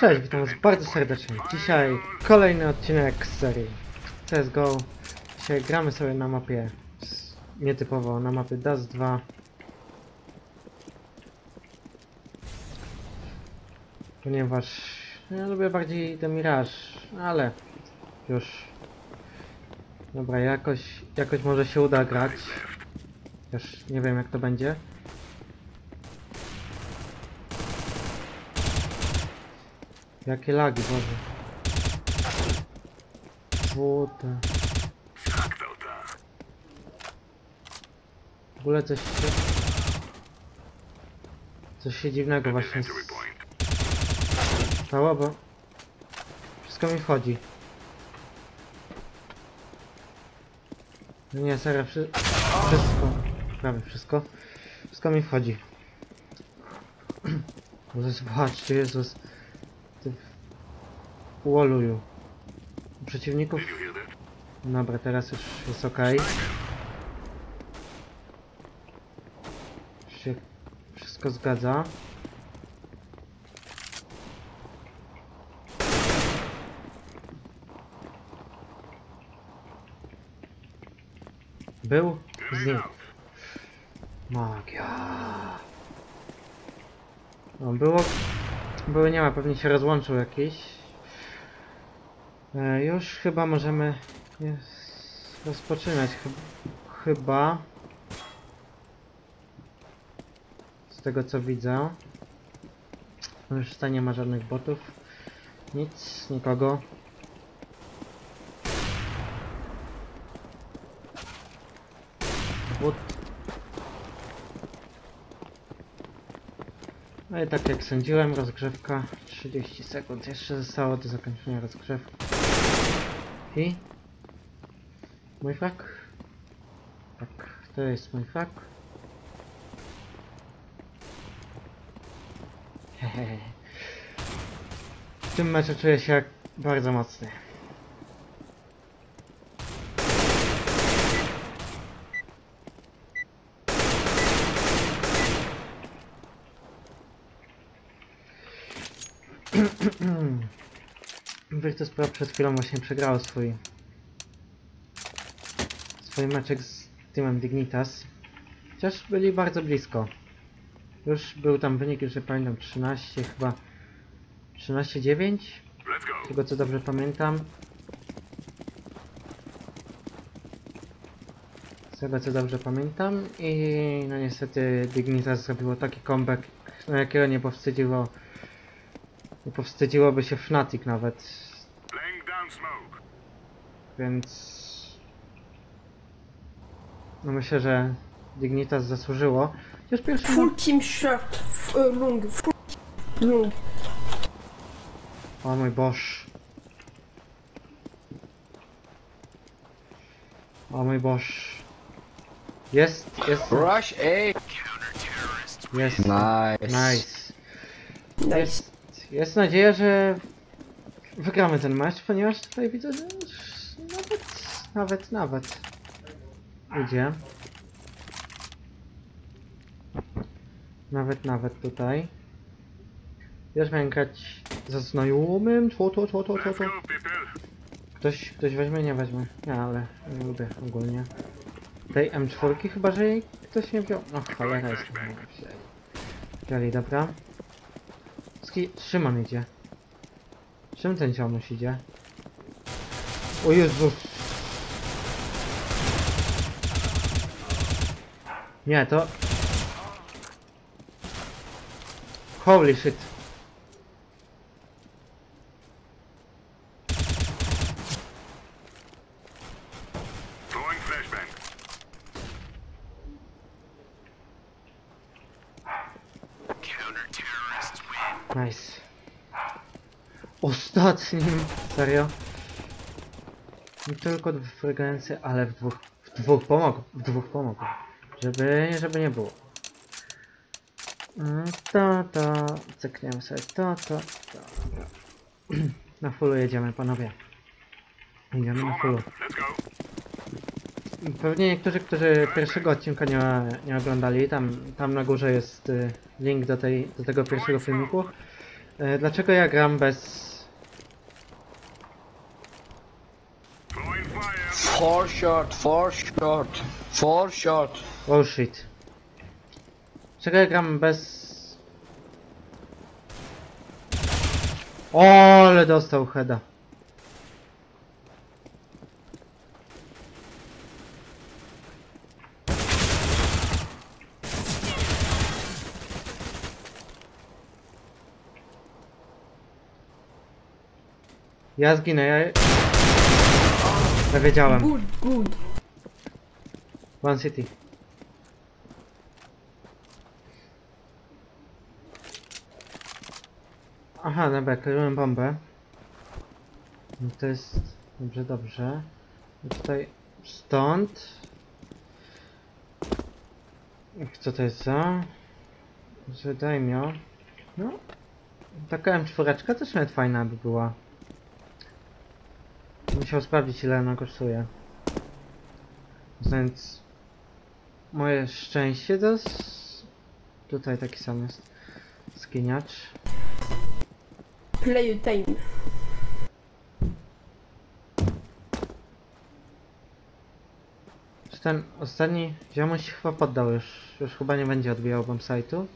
Cześć, witam was bardzo serdecznie. Dzisiaj kolejny odcinek z serii CSGO. Dzisiaj gramy sobie na mapie nietypowo, na mapie Dust 2. Ponieważ ja lubię bardziej ten Mirage, ale już dobra, jakoś, jakoś może się uda grać. Już nie wiem jak to będzie. Jakie lagi, Boże. What W ogóle coś się... Coś się dziwnego właśnie stało, bo... Wszystko mi wchodzi. Nie, serio, wszy... wszystko. Prawie wszystko. Wszystko mi wchodzi. Może zobaczcie, Jezus. Uoluju. Przeciwników... Dobra, teraz już jest ok. Już się wszystko zgadza. Był znikł. Magia. No, było... Były nie ma, pewnie się rozłączył jakiś. E, już chyba możemy rozpoczynać. Chyb- chyba. Z tego co widzę. No Już w nie ma żadnych botów. Nic, nikogo. No i tak jak sądziłem, rozgrzewka 30 sekund jeszcze zostało do zakończenia rozgrzewki. I mój frak. Tak, to jest mój frak. Hehehe. W tym meczu czuję się jak bardzo mocny. Virtus Pro przed chwilą właśnie przegrało swój swój meczek z teamem Dignitas. Chociaż byli bardzo blisko. Już był tam wynik, że pamiętam 13 chyba 13-9 z tego co dobrze pamiętam. Z tego co dobrze pamiętam i no niestety Dignitas zrobiło taki comeback, no jakiego nie powstydziło nie powstydziłoby się Fnatic nawet, więc no myślę, że Dignitas zasłużyło. Chociaż pierwszy Full team shot, uh, long, full long. O mój Boż. O mój Boż. Jest, jest, Rush A. jest. Nice. Nice. Nice. Jest, jest nadzieja, że wygramy ten mecz, ponieważ tutaj widzę, że nawet, nawet, nawet idzie. Nawet, nawet tutaj. Miałem grać ze znajomym, to, to, to, to, to, to. Ktoś, ktoś weźmie? Nie weźmie. Nie, ale nie lubię ogólnie. Tej M4 chyba, że jej ktoś nie wziął. No cholera jest. Wzięli, dobra. Ski Szymon idzie. Czym ten ziomuś idzie? O Jezus! Nie, to... Holy shit. Ostatnim, serio? Nie tylko dwie fragmencje, ale w dwóch, w dwóch pomogło, w dwóch pomogło. Żeby, żeby nie było. Mm, To, to, cykniemy sobie to, to, to. Na fullu jedziemy, panowie. Jedziemy na fullu. Pewnie niektórzy, którzy pierwszego odcinka nie, nie oglądali, tam, tam na górze jest y, link do, tej, do tego pierwszego filmiku. E, dlaczego ja gram bez... Four short, four short, four short. Oh shit. Dlaczego ja gram bez... O, ale dostał heada. Ja zginę, ja... Ja wiedziałem. Good, good. One City. Aha, dobra, kieruję bombę. No to jest... Dobrze, dobrze. I tutaj... Stąd... Co to jest za... Że dajmio. No... Taka M4 też nawet fajna by była. Musiał sprawdzić ile ona kosztuje. Więc moje szczęście to tutaj taki sam jest skiniacz. Play time. Czy ten ostatni ziomuś się chyba poddał już, już chyba nie będzie odbijał bombsite'u.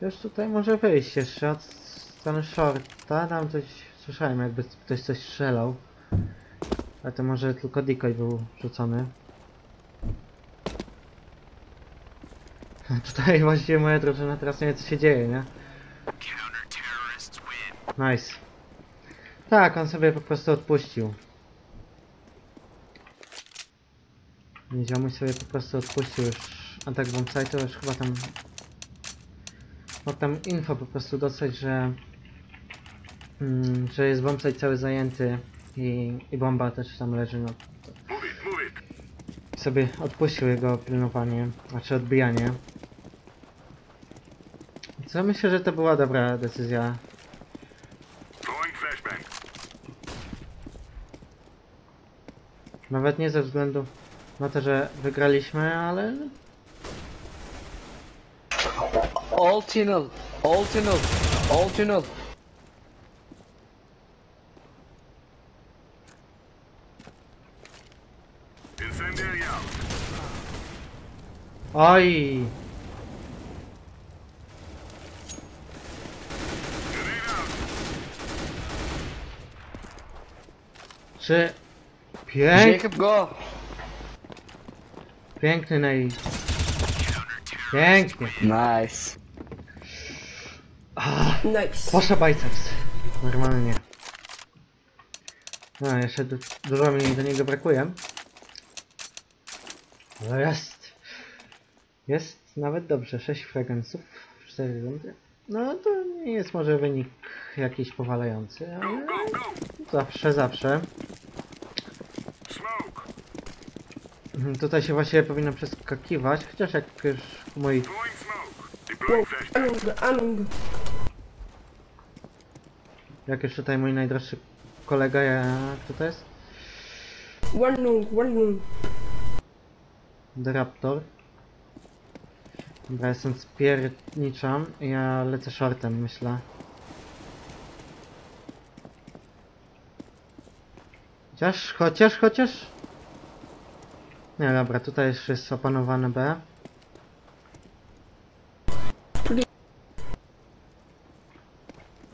Już tutaj może wyjść jeszcze od strony shorta, tam coś słyszałem jakby ktoś coś strzelał. Ale to może tylko decoy był rzucony. Tutaj właściwie moja drużyna teraz nie wie co się dzieje, nie? Nice. Tak, on sobie po prostu odpuścił. Ziomuś sobie po prostu odpuścił już atak bombsite'u, już chyba tam... Mógł tam info po prostu dostać, że... Mm, że jest bombsite cały zajęty i, i bomba też tam leży, no sobie odpuścił jego pilnowanie, znaczy odbijanie. Co myślę, że to była dobra decyzja. Nawet nie ze względu na to, że wygraliśmy, ale All all tunnel, all tunnel. Incendiary oj, czy pięk, Jacob, go. piękny nej... Pięknie. Nice. Nice. Poszła biceps. Normalnie. No, jeszcze du dużo mi do niego brakuje. Ale jest. Jest nawet dobrze. 6 fragmentów. 4 rundy. No to nie jest może wynik jakiś powalający, ale go, go. zawsze, zawsze. Smoke. Mhm, Tutaj się właśnie powinno przeskakiwać, chociaż jak już mój jak już tutaj mój najdroższy kolega, ja, kto to jest? One long, one long. The Raptor. Dobra, jestem spierniczam. Ja lecę shortem, myślę. Chociaż, chociaż, chociaż. Nie, dobra, tutaj już jest opanowane B.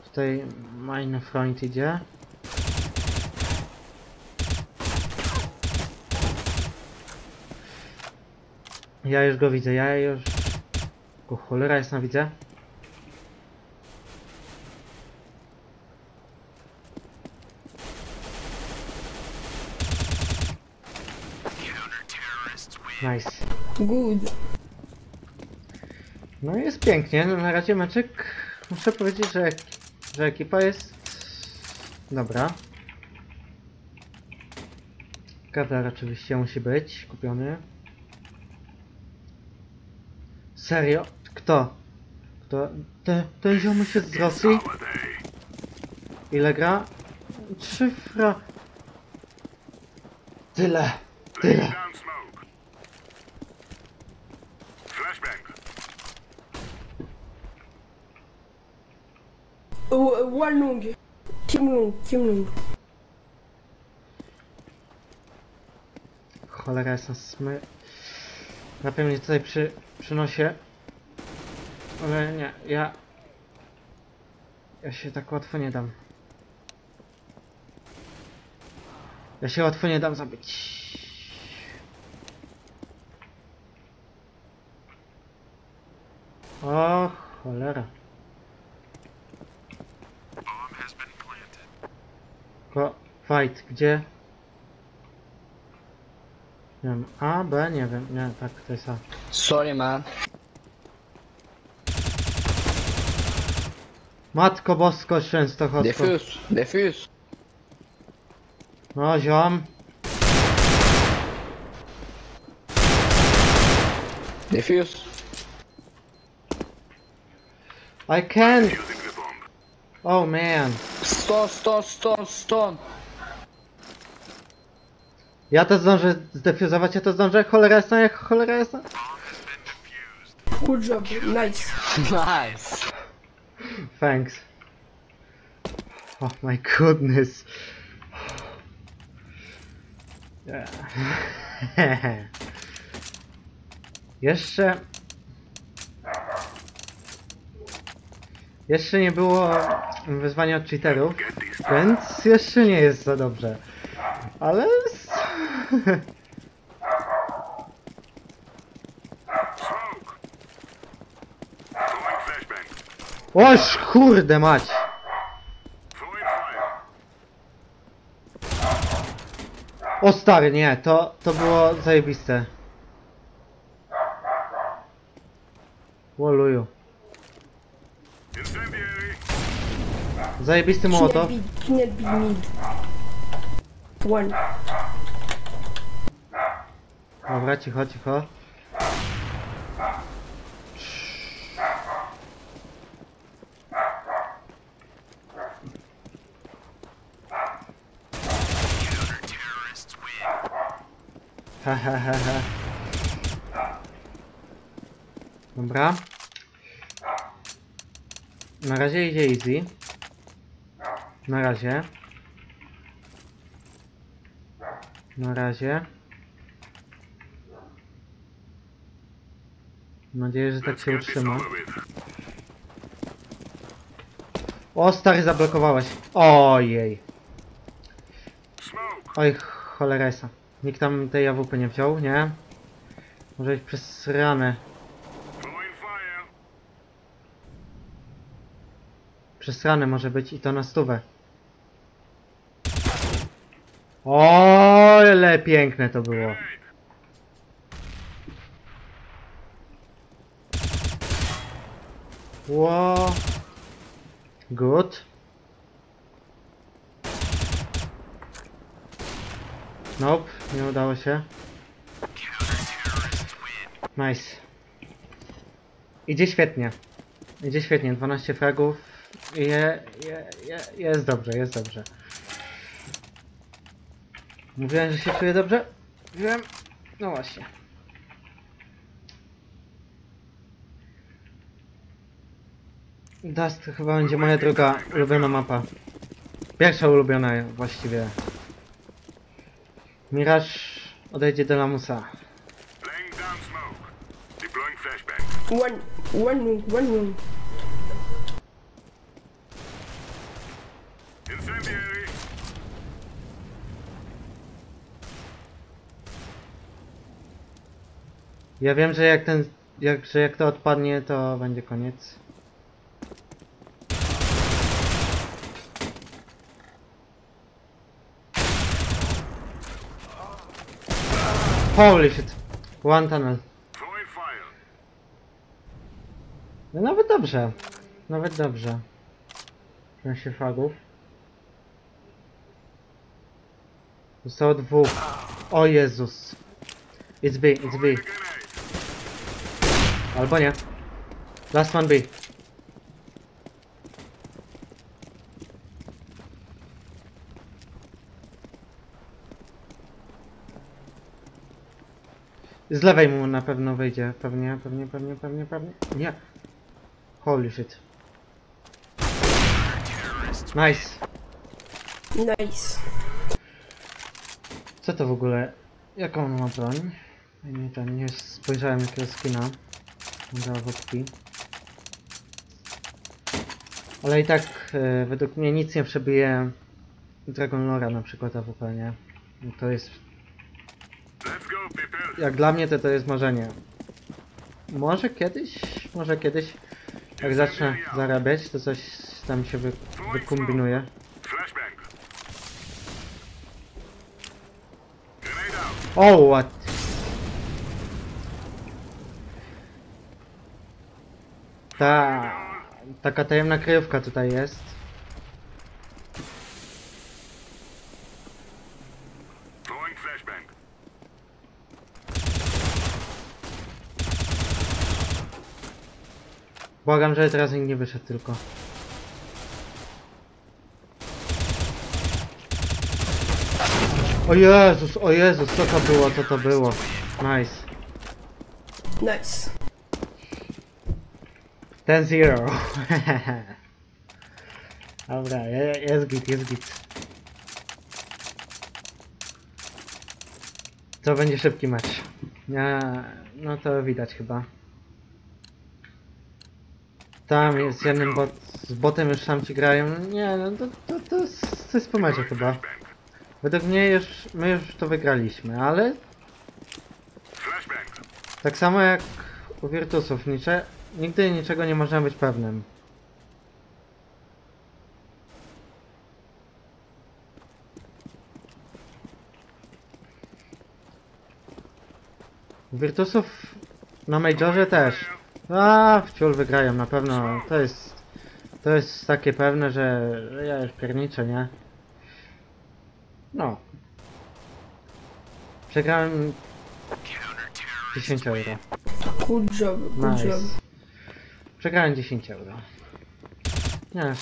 Tutaj mine front idzie. Ja już go widzę, ja już... O cholera jest na widzę. Nice. Good. No jest pięknie, no na razie meczek muszę powiedzieć, że, że ekipa jest dobra. Kadar oczywiście musi być kupiony. Serio? Kto? Kto? Te, ten ziomuś jest z Rosji? Ile gra? Trzy fra... Tyle. Tyle. Long, team long. Cholera jest na smy... Lepiej mnie tutaj przy... przynosie. Ale nie, ja... Ja się tak łatwo nie dam. Ja się łatwo nie dam zabić. O, cholera. Ko, fight, gdzie? Nie wiem, A, B, nie wiem, nie, tak, to jest A. Sorry, man. Matko Bosko, Częstochowsko. Defuse. Defuse. No, ziom. Defuse. I can! Oh man. Stone, stone, stone, stone. Ja to zdążę zdefuzować, ja to zdążę. Cholera jasna, jak cholera jasna. Good job, nice. nice. Thanks. Oh my goodness. Jeszcze... Jeszcze nie było wyzwania od cheaterów, więc jeszcze nie jest za dobrze. Ale... Oż kurde mać! O stary, nie, to, to było zajebiste. Woluju. Zajebisty mołotow. mid. One. Dobra, cicho, cicho. Ha. Dobra. Na razie idzie easy. Na razie. Na razie. Mam nadzieję, że tak się utrzyma. O, stary, zablokowałeś. Ojej. Oj, choleresa. Nikt tam tej jawupy nie wziął, nie? Może być przez ranę. Przez ranę może być i to na stówę. O, ale piękne to było. Ło. Good. Nope, nie udało się. Nice. Idzie świetnie. Idzie świetnie, 12 fragów. Je, je, je, jest dobrze, jest dobrze. Mówiłem, że się czuję dobrze? Wiem. No właśnie. Dust chyba będzie moja druga ulubiona mapa. Pierwsza ulubiona właściwie. Mirage odejdzie do Lamusa. One, one one. Incendiary. Ja wiem, że jak ten, jak, że jak to odpadnie, to będzie koniec. Holy shit. One tunnel. No nawet dobrze. Nawet dobrze. 15 fragów. Zostało dwóch. O Jezus. It's B, it's B. Albo nie. Last one B. Z lewej mu na pewno wyjdzie. Pewnie, pewnie, pewnie, pewnie, pewnie. Nie. Holy shit. Nice. Nice. Co to w ogóle? Jaką on ma broń? Nie, tam nie spojrzałem jakiego skina. Dała wodki. Ale i tak e, według mnie nic nie przebije Dragon Lora na przykład AWP, nie? No To jest. Jak dla mnie to to jest marzenie. Może kiedyś, może kiedyś, jak zacznę zarabiać, to coś tam się wy, wykombinuje. O, what? Ta, taka tajemna kryjówka tutaj jest. Błagam, że teraz nikt nie wyszedł tylko. O Jezus, o Jezus, co to było, co to było? Nice. Nice. Ten zero. Dobra, je- jest git, jest git. To będzie szybki mecz. Nie, no to widać chyba. Tam z jednym bot, z botem już tam ci grają. Nie, no to, to, to, jest, to jest po meczu chyba. Według mnie już, my już to wygraliśmy, ale tak samo jak u Virtusów, nicze, nigdy niczego nie można być pewnym. Virtusów na Majorze też. A, wciul wygrają na pewno. To jest, to jest takie pewne, że że ja już pierniczę, nie? No. Przegrałem 10 euro. Good job, good Nice. job. Przegrałem 10 euro. Aż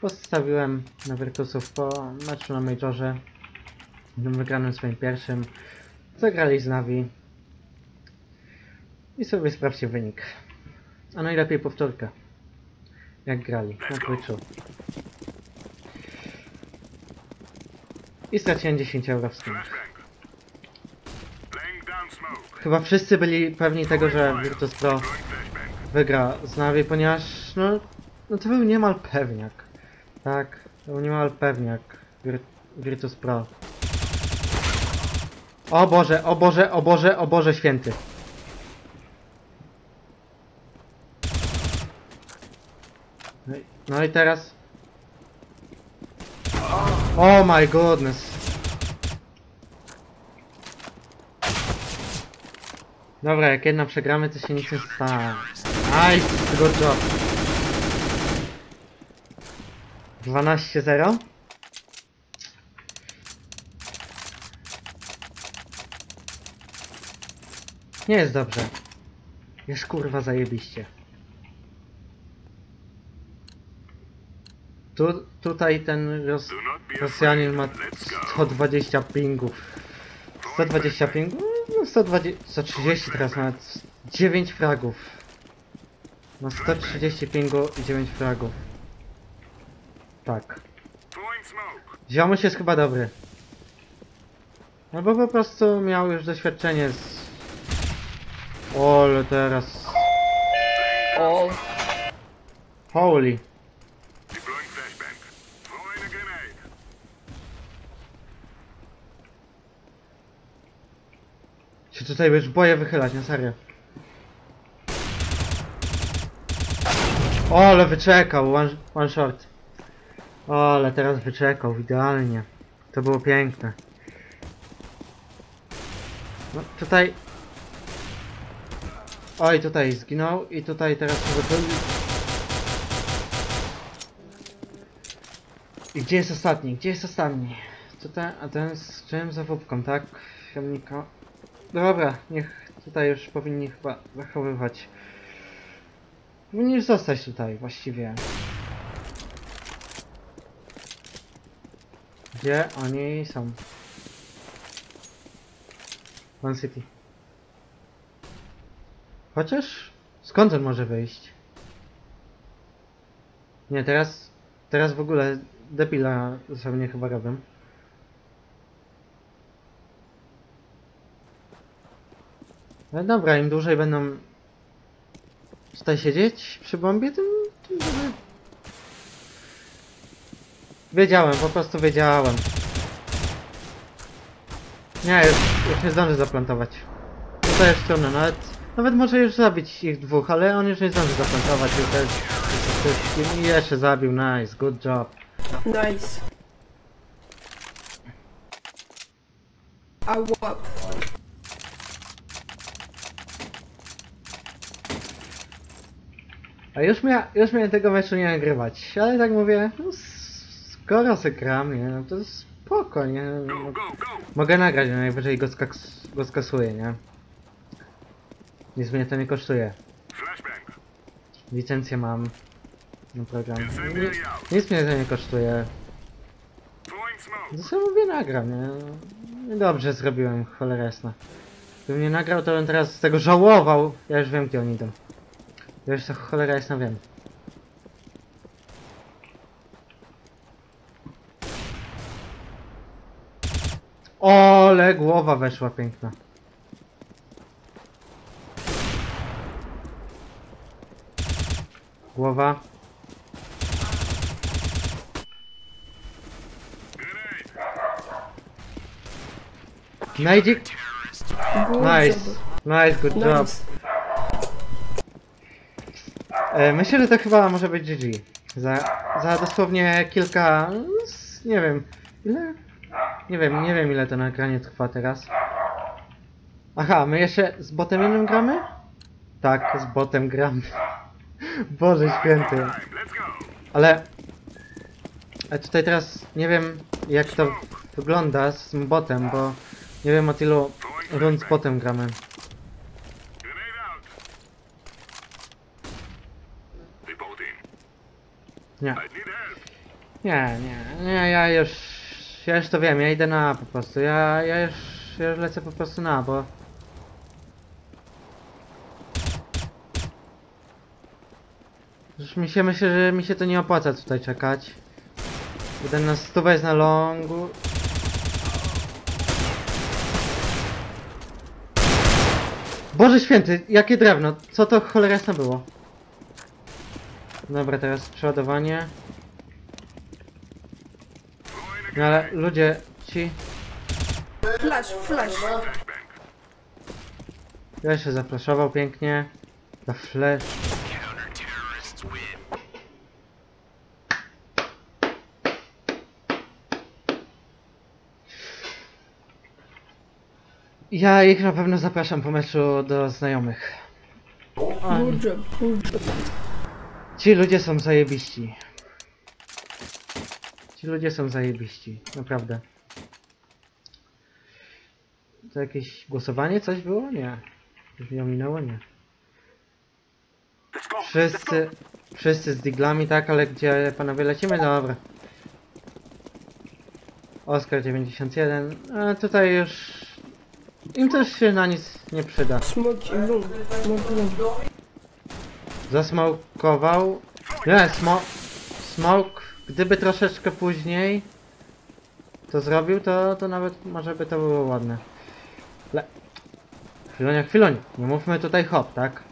postawiłem na Virtusów po meczu na Majorze. Wygranym swoim pierwszym. Zagrali z Navi. I sobie sprawdźcie wynik. A najlepiej powtórkę. Jak grali na Twitchu. I straciłem 10 euro w. Chyba wszyscy byli pewni tego, że Virtus Pro wygra z Navi, ponieważ no, no to był niemal pewniak. Tak, to był niemal pewniak Vir Virtus Pro. O Boże, o Boże, o Boże, o Boże święty. No i, teraz... Oh my goodness. Dobra, jak jedna przegramy, to się nic nie stanie. Nice, good job. 12-0. Nie jest dobrze. Jest kurwa zajebiście. Tu, tutaj ten Ros Rosjanin ma afraid. Let's go. 120 pingów. 120 pingów? No 120, 130 teraz nawet. 9 fragów. Ma 130 pingu i 9 fragów. Tak. Ziomuś jest chyba dobry. Albo po prostu miał już doświadczenie z... O, ale teraz... All Holy. Tutaj już boję wychylać, na serio. O, ale wyczekał, one, one short. O, ale teraz wyczekał, idealnie. To było piękne. No, tutaj... Oj, tutaj zginął i tutaj teraz się wychylił. I gdzie jest ostatni? Gdzie jest ostatni? Tutaj, a ten z czym zawódką, tak? Siemnika. Dobra, niech tutaj już powinni chyba zachowywać. Powinni już zostać tutaj właściwie. Gdzie oni są? One City. Chociaż skąd on może wyjść? Nie, teraz Teraz w ogóle debila ze mnie chyba robią. No dobra, im dłużej będą tutaj siedzieć przy bombie, tym, tym. Wiedziałem, po prostu wiedziałem. Nie, już, już nie zdąży zaplantować. Tutaj jest trudno, nawet, nawet może już zabić ich dwóch, ale on już nie zdąży zaplantować. Już też, I jeszcze zabił, nice, good job. Nice. A łap. A już, mia, już miałem tego meczu nie nagrywać, ale tak mówię, no, skoro se gram, nie, no to spoko, nie. No, mogę nagrać, no najwyżej go, skaks, go skasuję, nie. Nic mnie to nie kosztuje. Licencję mam na program. Ni- Incendiary out. Nic mnie to nie kosztuje. To sobie mówię nagram, nie? No dobrze zrobiłem, cholera jasna. Gdybym nie nagrał, to bym teraz z tego żałował. Ja już wiem, gdzie oni idą. Ja już to cholera jasna wiem. Ole, głowa weszła piękna. Głowa. Najdzik. Good Nice. Nice, good job. Nice. E, myślę, że to chyba może być GG. Za, za dosłownie kilka... nie wiem... Ile? Nie wiem, nie wiem ile to nagranie trwa teraz. Aha, my jeszcze z botem gramy? Tak, z botem gramy. Boże święty. Ale... Ale tutaj teraz nie wiem jak to wygląda z botem, bo nie wiem od ilu rund z botem gramy. Nie. Nie, nie, nie, ja już, ja już to wiem, ja idę na po prostu, ja, ja już, ja już lecę po prostu na bo... Już mi się, myślę, że mi się to nie opłaca tutaj czekać. Jeden na stówę jest na longu. Boże święty, jakie drewno, co to cholera było? Dobra, teraz przeładowanie. No ale ludzie, ci... Flash, flash. Ja się zapraszował pięknie. Na flash. Ja ich na pewno zapraszam po meczu do znajomych. Good job. Ci ludzie są zajebiści. Ci ludzie są zajebiści, naprawdę. To jakieś głosowanie? Coś było? Nie. Już mnie ominęło? Nie. Wszyscy, wszyscy z diglami, tak, ale gdzie panowie lecimy? Dobra. Oscar 91. A tutaj już... Im też się na nic nie przyda. Smoke i long. Smoke long. Zasmokował. Nie, smo... Smoke, gdyby troszeczkę później to zrobił, to, to nawet może by to było ładne. Le... Chwilonia, chwilonia. Nie mówmy tutaj hop, tak?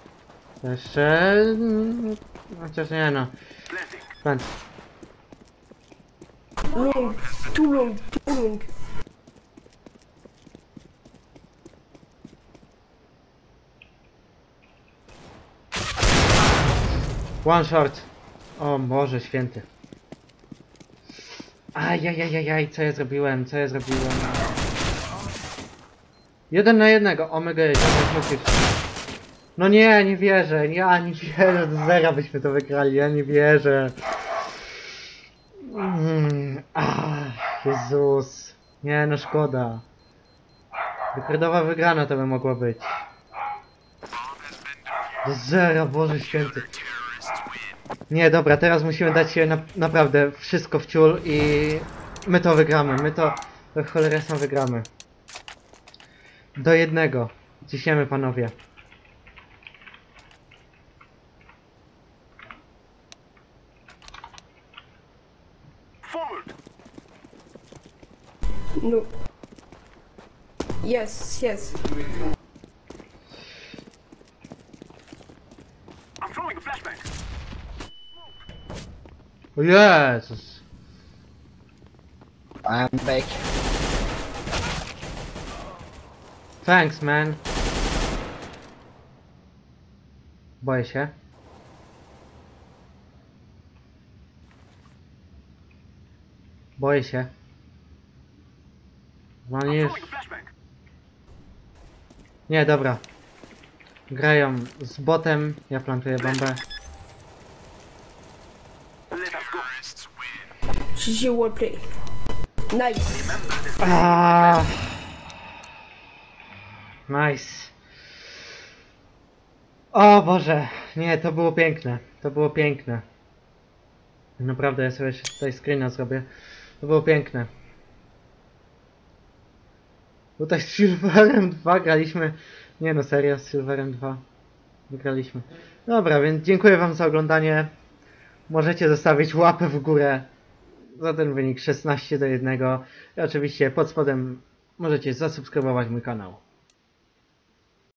Jeszcze... mm, Chociaż nie no. Blessing. Pędz. Long, too One short. O Boże święty. Ajajajajaj, co ja zrobiłem, co ja zrobiłem. Jeden na jednego, omega, dziadek musisz. No nie, nie wierzę, ja nie wierzę, do zera byśmy to wygrali, ja nie wierzę. Mm, ach, Jezus. Nie, no szkoda. Rekordowa wygrana to by mogła być. Do zera, Boże święty. Nie, dobra, teraz musimy dać się na, naprawdę wszystko w ciul i my to wygramy, my to, cholera sam wygramy. Do jednego. Ciśniemy panowie. No. Yes, yes. I'm throwing a flashbang. O Jezus. I'm back. Thanks, man. Boję się. Boję się. No nie już. Nie, dobra. Grają z botem, ja plantuję bombę. GG wordplay. Nice. Ah. Nice. O Boże, nie, to było piękne. To było piękne. Naprawdę, ja sobie tutaj screena zrobię. To było piękne. Tutaj z Silverem 2 graliśmy. Nie no, serio, z Silverem 2 wygraliśmy. Dobra, więc dziękuję Wam za oglądanie. Możecie zostawić łapę w górę za ten wynik 16 do 1. I oczywiście pod spodem możecie zasubskrybować mój kanał.